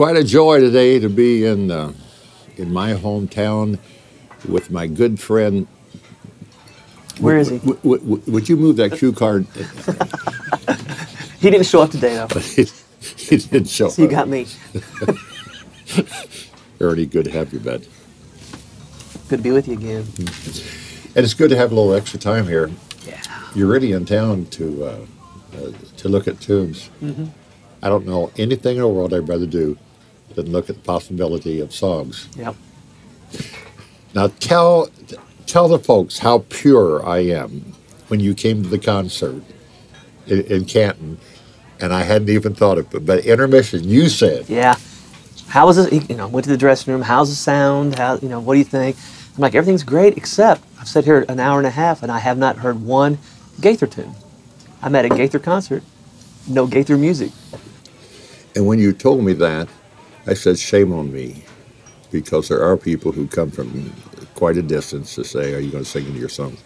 quite a joy today to be in uh, in my hometown with my good friend. Where is he? Would you move that cue card? He didn't show up today though. he didn't show So you got me. Ernie, good to have you, bud. Good to be with you again. And it's good to have a little extra time here. Yeah. You're really in town to uh, uh, to look at tunes. I don't know anything in the world I'd rather do than look at the possibility of songs. Yep. Now tell tell the folks how pure I am when you came to the concert in, in Canton, and I hadn't even thought of it. But intermission, you said, Yeah. How was it? You know, went to the dressing room. How's the sound? How you know? What do you think? I'm like, everything's great, except I've sat here an hour and a half and I have not heard one Gaither tune. I'm at a Gaither concert, no Gaither music. and when you told me that, I said, shame on me, because there are people who come from quite a distance to say, are you going to sing into your songs?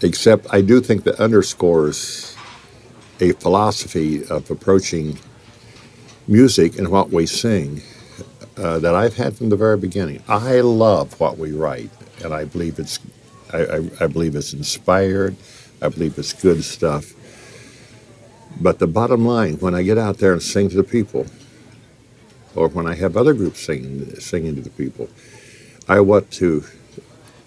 Except I do think that underscores a philosophy of approaching music and what we sing uh, that I've had from the very beginning. I love what we write, and I believe it's, I, I, I believe it's inspired. I believe it's good stuff. But the bottom line, when I get out there and sing to the people, or when I have other groups singing singing to the people, I want to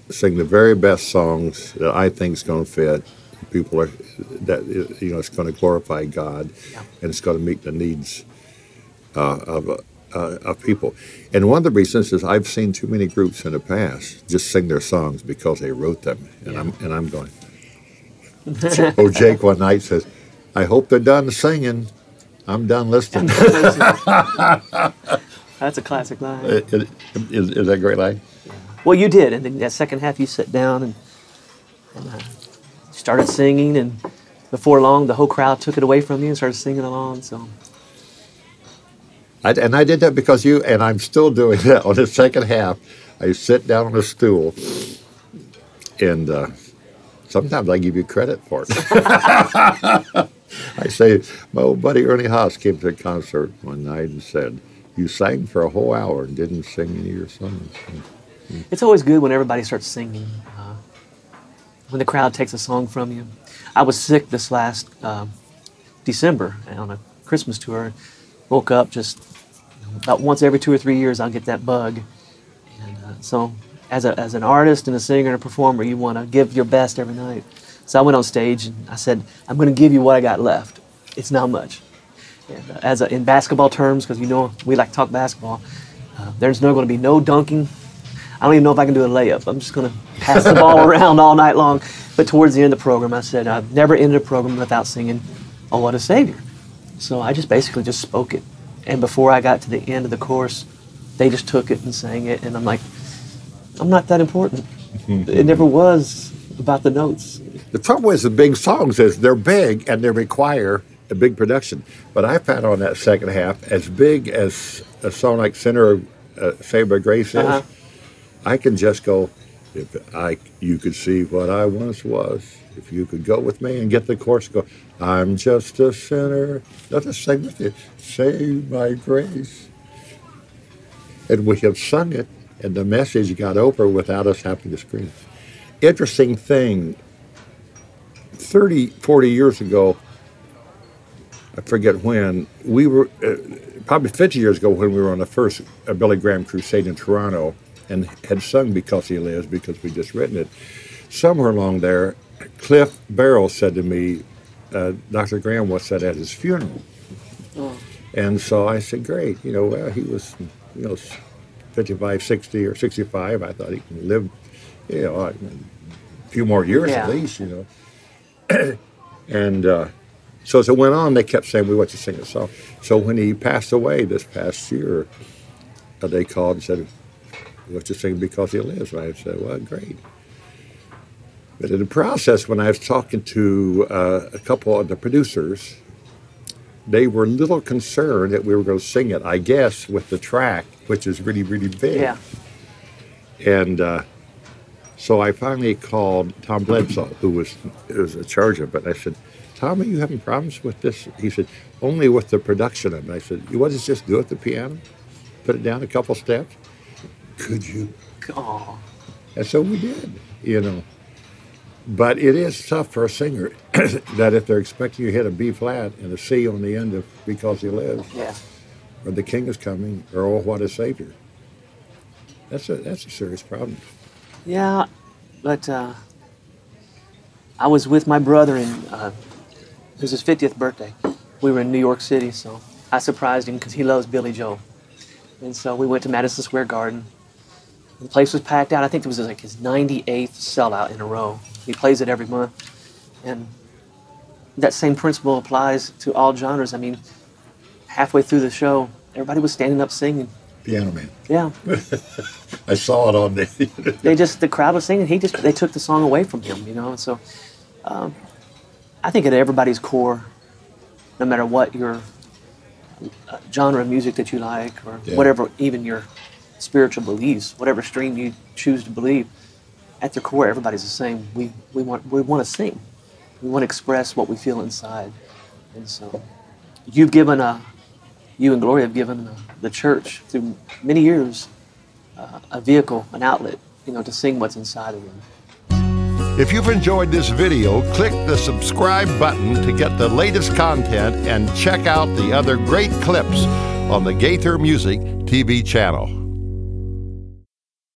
sing the very best songs that I think is going to fit. People are that you know it's going to glorify God, and it's going to meet the needs uh, of uh, of people. And one of the reasons is I've seen too many groups in the past just sing their songs because they wrote them, and I'm and I'm going. oh, Jake one night says, "I hope they're done singing. I'm done listening." That's a classic line. Is, is, is that a great line? Well, you did, and then that second half, you sat down and, and uh, started singing, and before long, the whole crowd took it away from you and started singing along. So I, and I did that because you, and I'm still doing that on the second half. I sit down on a stool, and uh, sometimes I give you credit for it. I say, my old buddy Ernie Haase came to a concert one night and said, You sang for a whole hour and didn't sing any of your songs. it's always good when everybody starts singing. Uh, when the crowd takes a song from you. I was sick this last uh, December on a Christmas tour. Woke up just about once every two or three years. I'll get that bug, and uh, so as a as an artist and a singer and a performer, you want to give your best every night. So I went on stage and I said, "I'm going to give you what I got left. It's not much." And uh, as a, in basketball terms, because you know we like to talk basketball, uh, there's no going to be no dunking. I don't even know if I can do a layup. I'm just going to pass the ball around all night long. But towards the end of the program, I said, I've never ended a program without singing, Oh, What a Savior. So I just basically just spoke it. And before I got to the end of the course, they just took it and sang it. And I'm like, I'm not that important. it never was about the notes. The trouble is the big songs is they're big and they require a big production. But I found on that second half, as big as a song like "Sinner of uh, Saved by Grace" is, Uh-huh. I can just go. If I, you could see what I once was. If you could go with me and get the chorus, go. I'm just a sinner. Let us sing with you. Saved by grace. And we have sung it, and the message got over without us having to scream. Interesting thing 30, 40 years ago, I forget when, we were, uh, probably 50 years ago when we were on the first uh, Billy Graham crusade in Toronto and had sung Because He Lives because we just written it. Somewhere along there, Cliff Barrows said to me, uh, Dr. Graham was said at his funeral. And so I said, great. You know, well, he was, you know, 55, 60 or 65. I thought he can live, you know, a few more years Yeah. at least, you know. and uh, so as it went on, they kept saying, we want you to sing a song. So when he passed away this past year, uh, they called and said, we want you to sing Because He Lives. And I said, well, great. But in the process, when I was talking to uh, a couple of the producers, they were a little concerned that we were going to sing it, I guess, with the track, which is really, really big. Yeah. And uh, so I finally called Tom Bledsoe, who was, was in charge of it. I said, Tom, are you having problems with this? He said, only with the production of it. I said, you want to just do it the piano? Put it down a couple steps? Could you? Aw. And so we did, you know. But it is tough for a singer that if they're expecting you to hit a B flat and a C on the end of Because He Lives, Yeah. or The King is Coming, or Oh, What a Savior. That's a, that's a serious problem. Yeah, but uh, I was with my brother and uh, it was his 50th birthday. We were in New York City, so I surprised him because he loves Billy Joel, and so we went to Madison Square Garden. The place was packed out. I think it was like his 98th sellout in a row. He plays it every month, and that same principle applies to all genres. I mean, halfway through the show, everybody was standing up singing. Piano Man. Yeah, I saw it on the. they just the crowd was singing. He just they took the song away from him, you know. And so, um, I think at everybody's core, no matter what your uh, genre of music that you like, or Yeah. whatever, even your spiritual beliefs, whatever stream you choose to believe, at their core, everybody's the same. We we want we want to sing. We want to express what we feel inside, and so you've given a you and Gloria have given the church through many years uh, a vehicle, an outlet, you know, to sing what's inside of them. If you've enjoyed this video, click the subscribe button to get the latest content and check out the other great clips on the Gaither Music TV channel.